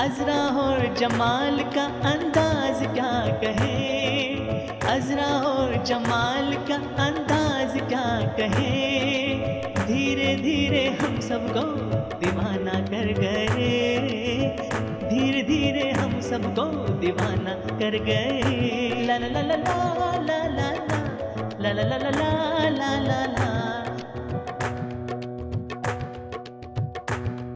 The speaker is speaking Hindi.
अजरा और जमाल का अंदाज क्या कहे अजरा और जमाल का अंदाज क्या कहे धीरे धीरे हम सबको दीवाना कर गए धीरे धीरे हम सबको दीवाना कर गए ला ला ला ला ला ला ला ला ला ला ला ला